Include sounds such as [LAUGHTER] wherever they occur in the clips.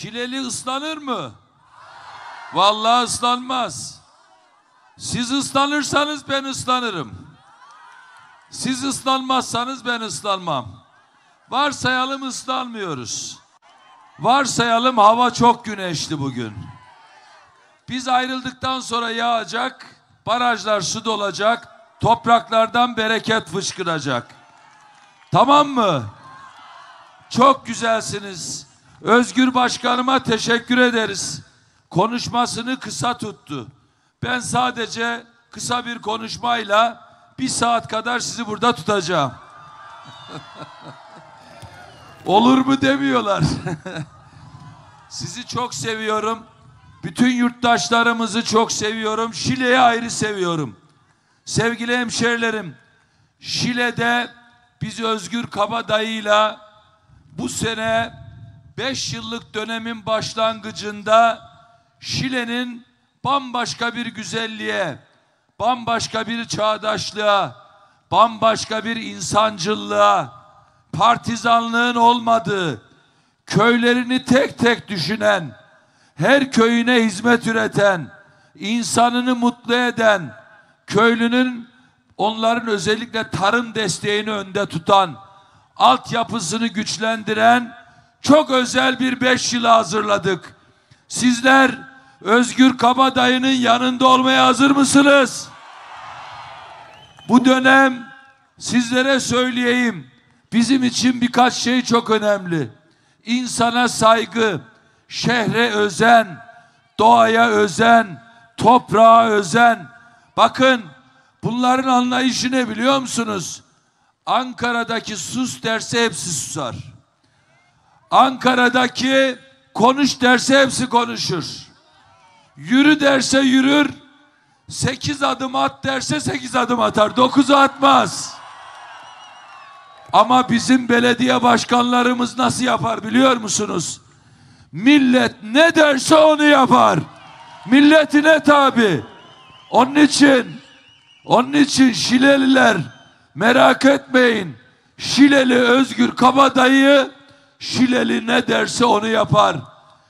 Şileli ıslanır mı? Vallahi ıslanmaz. Siz ıslanırsanız ben ıslanırım. Siz ıslanmazsanız ben ıslanmam. Varsayalım ıslanmıyoruz. Varsayalım hava çok güneşli bugün. Biz ayrıldıktan sonra yağacak, barajlar su dolacak, topraklardan bereket fışkıracak. Tamam mı? Çok güzelsiniz. Özgür Başkanıma teşekkür ederiz. Konuşmasını kısa tuttu. Ben sadece kısa bir konuşmayla bir saat kadar sizi burada tutacağım. [LAUGHS] Olur mu demiyorlar. [LAUGHS] sizi çok seviyorum. Bütün yurttaşlarımızı çok seviyorum. Şile'yi ayrı seviyorum. Sevgili hemşerilerim, Şile'de biz Özgür Kabadayı'yla bu sene 5 yıllık dönemin başlangıcında Şile'nin bambaşka bir güzelliğe, bambaşka bir çağdaşlığa, bambaşka bir insancılığa, partizanlığın olmadığı, köylerini tek tek düşünen, her köyüne hizmet üreten, insanını mutlu eden, köylünün onların özellikle tarım desteğini önde tutan, altyapısını güçlendiren çok özel bir beş yılı hazırladık. Sizler Özgür Kabadayı'nın yanında olmaya hazır mısınız? Bu dönem sizlere söyleyeyim. Bizim için birkaç şey çok önemli. İnsana saygı, şehre özen, doğaya özen, toprağa özen. Bakın bunların anlayışı ne biliyor musunuz? Ankara'daki sus derse hepsi susar. Ankara'daki konuş derse hepsi konuşur. Yürü derse yürür. Sekiz adım at derse sekiz adım atar. Dokuzu atmaz. Ama bizim belediye başkanlarımız nasıl yapar biliyor musunuz? Millet ne derse onu yapar. Milletine tabi. Onun için onun için Şileliler merak etmeyin. Şileli Özgür Kabadayı Şileli ne derse onu yapar.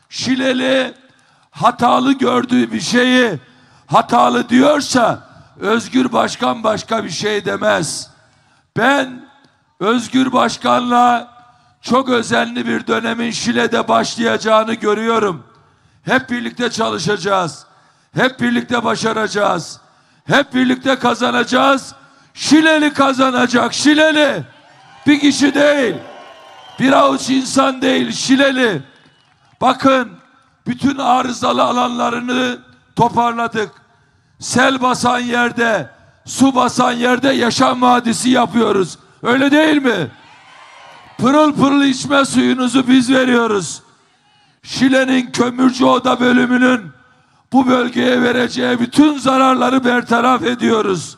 Şileli hatalı gördüğü bir şeyi hatalı diyorsa Özgür Başkan başka bir şey demez. Ben Özgür Başkan'la çok özenli bir dönemin Şile'de başlayacağını görüyorum. Hep birlikte çalışacağız. Hep birlikte başaracağız. Hep birlikte kazanacağız. Şileli kazanacak. Şileli. Bir kişi değil. Bir avuç insan değil. Şileli. Bakın bütün arızalı alanlarını toparladık. Sel basan yerde, su basan yerde yaşam vadisi yapıyoruz. Öyle değil mi? Pırıl pırıl içme suyunuzu biz veriyoruz. Şile'nin kömürcü oda bölümünün bu bölgeye vereceği bütün zararları bertaraf ediyoruz.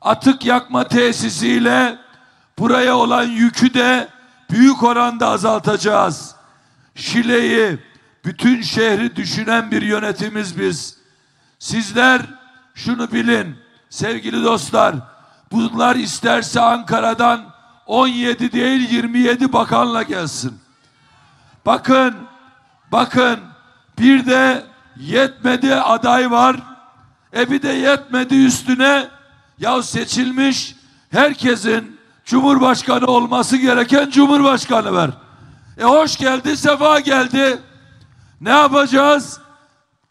Atık yakma tesisiyle buraya olan yükü de büyük oranda azaltacağız. Şile'yi, bütün şehri düşünen bir yönetimiz biz. Sizler şunu bilin sevgili dostlar. Bunlar isterse Ankara'dan 17 değil 27 bakanla gelsin. Bakın, bakın bir de yetmedi aday var. E bir de yetmedi üstüne ya seçilmiş herkesin Cumhurbaşkanı olması gereken Cumhurbaşkanı var. E hoş geldi, sefa geldi. Ne yapacağız?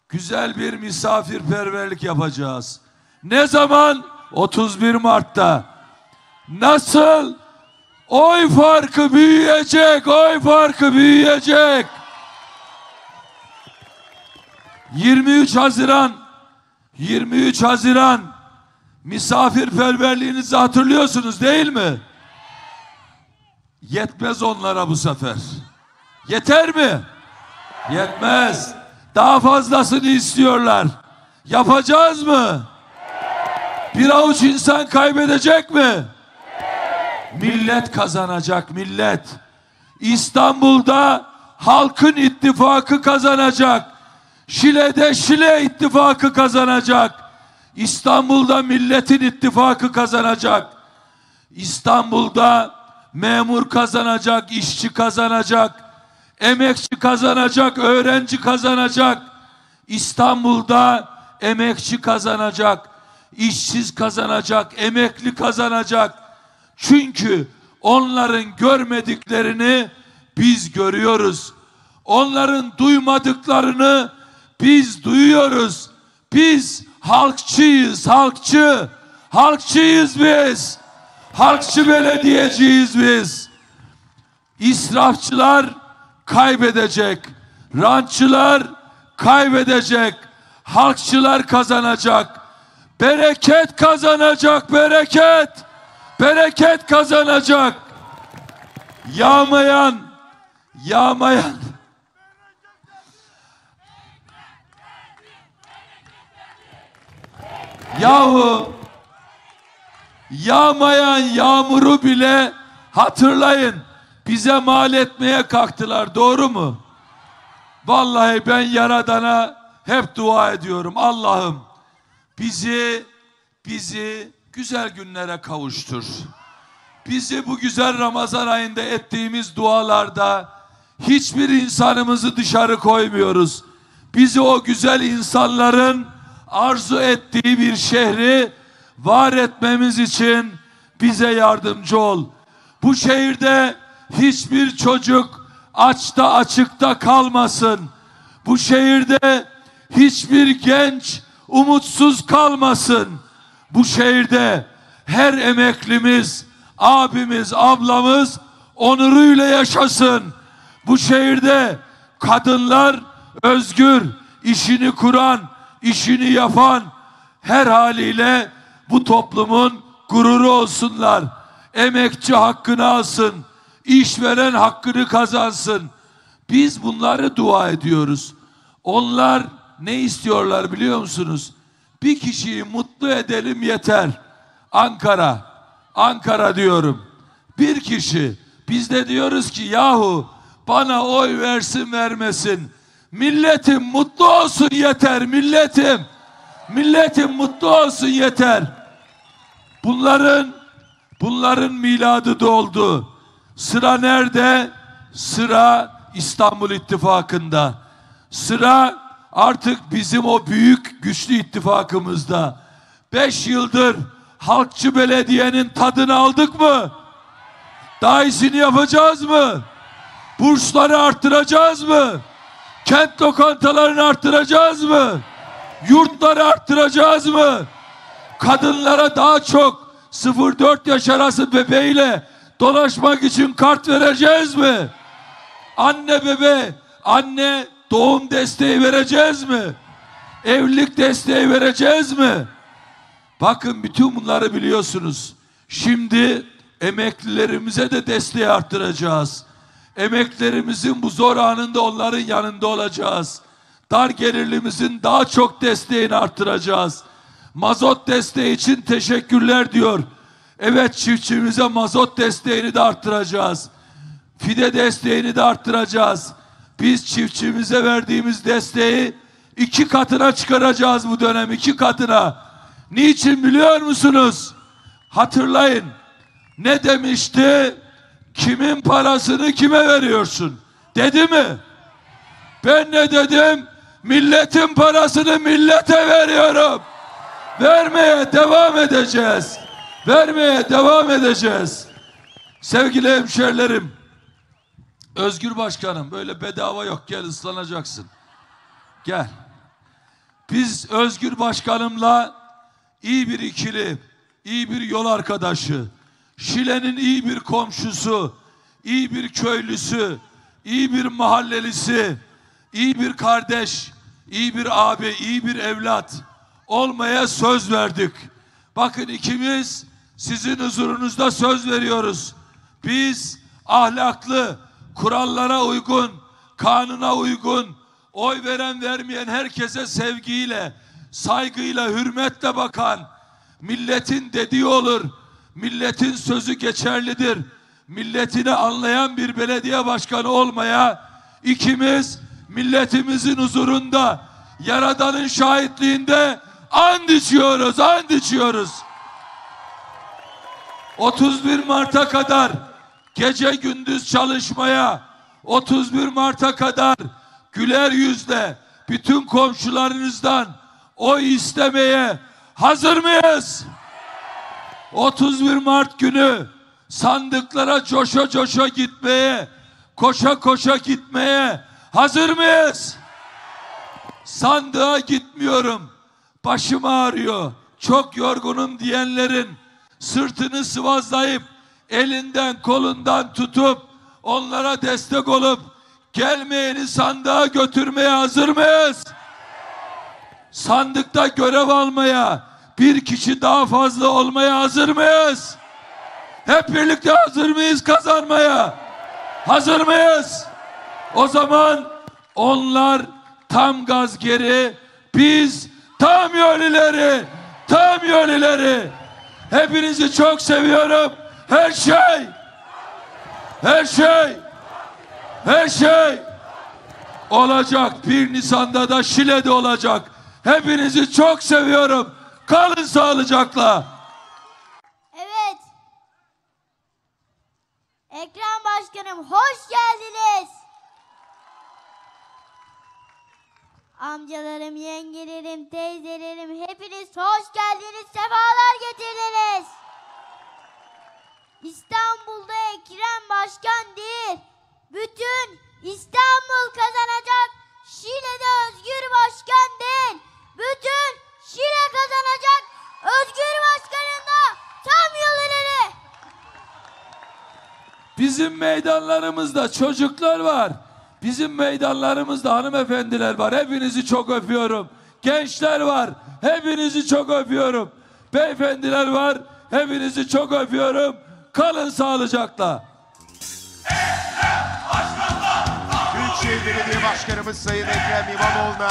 Güzel bir misafirperverlik yapacağız. Ne zaman? 31 Mart'ta. Nasıl? Oy farkı büyüyecek, oy farkı büyüyecek. 23 Haziran 23 Haziran misafirperverliğinizi hatırlıyorsunuz değil mi? Yetmez onlara bu sefer. Yeter mi? Yetmez. Daha fazlasını istiyorlar. Yapacağız mı? Bir avuç insan kaybedecek mi? Millet kazanacak millet. İstanbul'da halkın ittifakı kazanacak. Şile'de Şile ittifakı kazanacak. İstanbul'da milletin ittifakı kazanacak. İstanbul'da memur kazanacak, işçi kazanacak. emekçi kazanacak, öğrenci kazanacak. İstanbul'da emekçi kazanacak, işsiz kazanacak, emekli kazanacak. Çünkü onların görmediklerini biz görüyoruz. Onların duymadıklarını biz duyuyoruz. Biz halkçıyız, halkçı. Halkçıyız biz. Halkçı belediyeciyiz biz. İsrafçılar kaybedecek. Rantçılar kaybedecek. Halkçılar kazanacak. Bereket kazanacak, bereket. Bereket kazanacak. Yağmayan, yağmayan. Yahu yağmayan yağmuru bile hatırlayın. Bize mal etmeye kalktılar. Doğru mu? Vallahi ben Yaradan'a hep dua ediyorum. Allah'ım bizi bizi güzel günlere kavuştur. Bizi bu güzel Ramazan ayında ettiğimiz dualarda hiçbir insanımızı dışarı koymuyoruz. Bizi o güzel insanların arzu ettiği bir şehri var etmemiz için bize yardımcı ol. Bu şehirde hiçbir çocuk açta açıkta kalmasın. Bu şehirde hiçbir genç umutsuz kalmasın. Bu şehirde her emeklimiz, abimiz, ablamız onuruyla yaşasın. Bu şehirde kadınlar özgür, işini kuran, işini yapan her haliyle bu toplumun gururu olsunlar. Emekçi hakkını alsın, işveren hakkını kazansın. Biz bunları dua ediyoruz. Onlar ne istiyorlar biliyor musunuz? Bir kişiyi mutlu edelim yeter. Ankara, Ankara diyorum. Bir kişi. Biz de diyoruz ki yahu bana oy versin vermesin. Milletim mutlu olsun yeter milletim. Milletim mutlu olsun yeter. Bunların bunların miladı doldu. Sıra nerede? Sıra İstanbul İttifakı'nda. Sıra artık bizim o büyük güçlü ittifakımızda. Beş yıldır halkçı belediyenin tadını aldık mı? Daha iyisini yapacağız mı? Bursları arttıracağız mı? Kent lokantalarını arttıracağız mı? Yurtları arttıracağız mı? Kadınlara daha çok 0-4 yaş arası bebeğiyle dolaşmak için kart vereceğiz mi? Anne bebe, anne doğum desteği vereceğiz mi? Evlilik desteği vereceğiz mi? Bakın bütün bunları biliyorsunuz. Şimdi emeklilerimize de desteği arttıracağız. Emeklerimizin bu zor anında onların yanında olacağız. Dar gelirlimizin daha çok desteğini arttıracağız. Mazot desteği için teşekkürler diyor. Evet çiftçimize mazot desteğini de arttıracağız. Fide desteğini de arttıracağız. Biz çiftçimize verdiğimiz desteği iki katına çıkaracağız bu dönem iki katına. Niçin biliyor musunuz? Hatırlayın. Ne demişti? Kimin parasını kime veriyorsun? Dedi mi? Ben ne dedim? Milletin parasını millete veriyorum. Vermeye devam edeceğiz. Vermeye devam edeceğiz. Sevgili hemşerilerim, Özgür Başkanım böyle bedava yok gel ıslanacaksın. Gel. Biz Özgür Başkanımla iyi bir ikili, iyi bir yol arkadaşı, Şile'nin iyi bir komşusu, iyi bir köylüsü, iyi bir mahallelisi, iyi bir kardeş, iyi bir abi, iyi bir evlat olmaya söz verdik. Bakın ikimiz sizin huzurunuzda söz veriyoruz. Biz ahlaklı, kurallara uygun, kanuna uygun, oy veren vermeyen herkese sevgiyle, saygıyla, hürmetle bakan, milletin dediği olur, milletin sözü geçerlidir. Milletini anlayan bir belediye başkanı olmaya ikimiz milletimizin huzurunda Yaradan'ın şahitliğinde and içiyoruz, and içiyoruz. 31 Mart'a kadar gece gündüz çalışmaya, 31 Mart'a kadar güler yüzle bütün komşularınızdan oy istemeye hazır mıyız? 31 Mart günü sandıklara coşa coşa gitmeye, koşa koşa gitmeye hazır mıyız? Sandığa gitmiyorum. Başım ağrıyor. Çok yorgunum diyenlerin sırtını sıvazlayıp elinden kolundan tutup onlara destek olup gelmeyeni sandığa götürmeye hazır mıyız? Sandıkta görev almaya bir kişi daha fazla olmaya hazır mıyız? Hep birlikte hazır mıyız kazanmaya? Hazır mıyız? O zaman onlar tam gaz geri, biz tam yol ileri, tam yol ileri. Hepinizi çok seviyorum. Her şey, her şey, her şey olacak. 1 Nisan'da da Şile'de olacak. Hepinizi çok seviyorum. Kalın sağlıcakla. Evet. Ekrem Başkanım hoş geldiniz. Amcalarım, hepiniz hoş geldiniz, sefalar getirdiniz. İstanbul'da Ekrem Başkan değil, bütün İstanbul kazanacak. Şile'de Özgür Başkan değil, bütün Şile kazanacak. Özgür Başkan'ın da tam yol ileri. Bizim meydanlarımızda çocuklar var. Bizim meydanlarımızda hanımefendiler var. Hepinizi çok öpüyorum. Gençler var. Hepinizi çok öpüyorum. Beyefendiler var. Hepinizi çok öpüyorum. Kalın sağlıcakla. Büyükşehir Belediye Başkanımız Sayın Ekrem İmamoğlu'na